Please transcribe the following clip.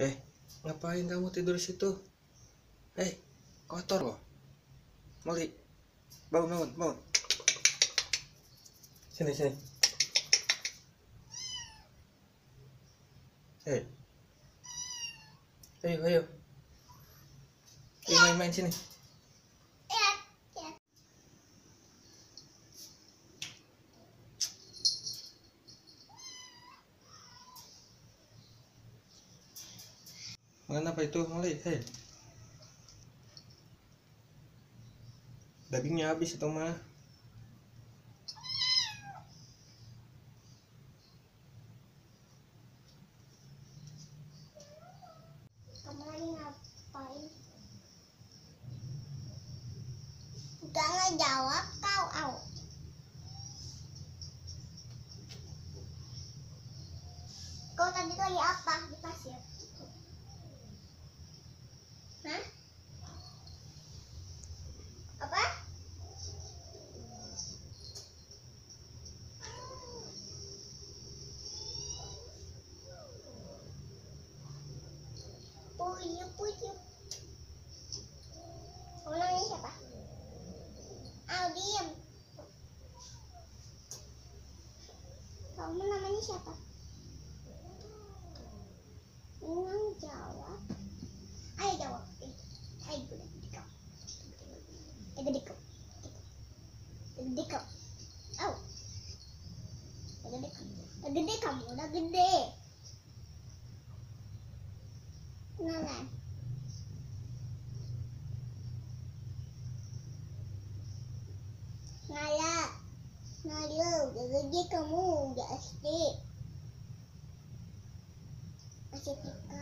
Eh, ngapain kamu tidur di situ? Hei, kotor loh. Molly, bangun, bangun, bangun. Sini, sini. Ayo, ayo. Ayo main-main sini. Makan apa itu, Molly? Hei. Dagingnya habis itu mah. Udah ngejawab kau, au. Kau tadi lagi apa di pasir? Hah? Apa? Puyuh, puyuh. Kamu namanya siapa? Au, diem. Kamu namanya siapa? Inang jawab. Ayo jawab. Eh, Ayo gede kau. Eh, gede kau. Eh, Gede kau. Au. Eh, Gede. Eh, Gede kamu udah gede. Kenalan. Nala. Nala, udah gede kamu. Udah SD. Masih TK.